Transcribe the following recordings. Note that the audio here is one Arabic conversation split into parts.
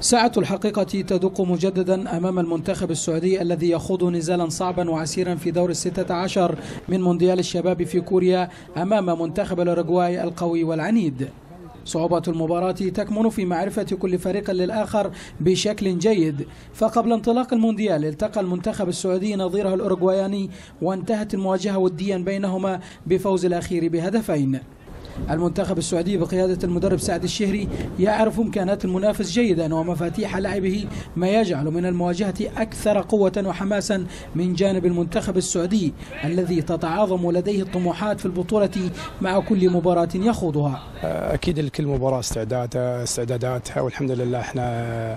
ساعة الحقيقة تدق مجددا أمام المنتخب السعودي الذي يخوض نزالا صعبا وعسيرا في دور الستة عشر من مونديال الشباب في كوريا أمام منتخب الأوروغواي القوي والعنيد. صعوبة المباراة تكمن في معرفة كل فريق للآخر بشكل جيد. فقبل انطلاق المونديال التقى المنتخب السعودي نظيره الأوروغواياني وانتهت المواجهة وديا بينهما بفوز الأخير بهدفين. المنتخب السعودي بقيادة المدرب سعد الشهري يعرف إمكانات المنافس جيدا ومفاتيح لعبه ما يجعل من المواجهة أكثر قوة وحماسا من جانب المنتخب السعودي الذي تتعاظم لديه الطموحات في البطولة مع كل مباراة يخوضها. أكيد لكل مباراة استعداداتها استعداداتها والحمد لله إحنا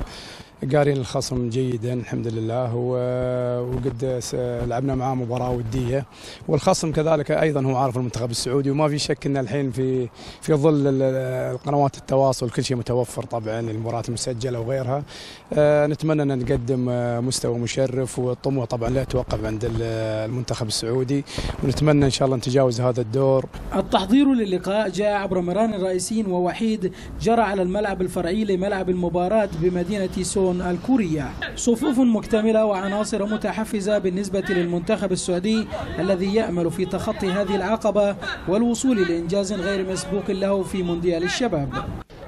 قارين الخصم جيدا الحمد لله. وقد لعبنا معاه مباراة ودية. والخصم كذلك أيضا هو عارف المنتخب السعودي وما في شك إن الحين في في ظل القنوات التواصل كل شيء متوفر طبعا المباريات المسجلة وغيرها. نتمنى أن نقدم مستوى مشرف والطموح طبعا لا يتوقف عند المنتخب السعودي. ونتمنى إن شاء الله نتجاوز هذا الدور. التحضير للقاء جاء عبر مران رئيسيين ووحيد جرى على الملعب الفرعي لملعب المباراة بمدينة الكورية. صفوف مكتملة وعناصر متحفزة بالنسبة للمنتخب السعودي الذي يأمل في تخطي هذه العقبة والوصول لإنجاز غير مسبوق له في مونديال الشباب.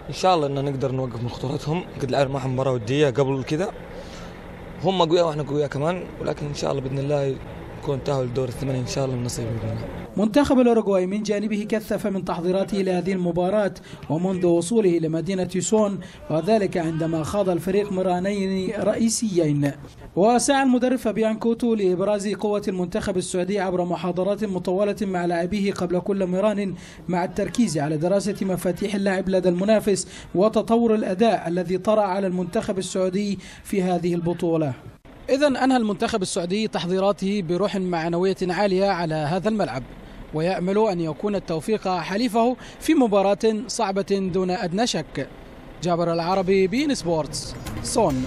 إن شاء الله إن نقدر نوقف من خطورتهم. قد لعبنا معهم مباراة ودية قبل كذا هم أقوياء وإحنا أقوياء كمان. ولكن إن شاء الله بإذن الله يكون تأهل دور الثمانية إن شاء الله من نصيب الله منتخب الأوروغواي من جانبه كثف من تحضيراته لهذه المباراة ومنذ وصوله لمدينة سون وذلك عندما خاض الفريق مرانين رئيسيين. وسعى المدرب فابيان كوتو لإبراز قوة المنتخب السعودي عبر محاضرات مطولة مع لاعبيه قبل كل مران مع التركيز على دراسة مفاتيح اللعب لدى المنافس وتطور الأداء الذي طرأ على المنتخب السعودي في هذه البطولة. إذا أنهى المنتخب السعودي تحضيراته بروح معنوية عالية على هذا الملعب ويأمل أن يكون التوفيق حليفه في مباراة صعبة دون أدنى شك. جابر العربي بين سبورتس صون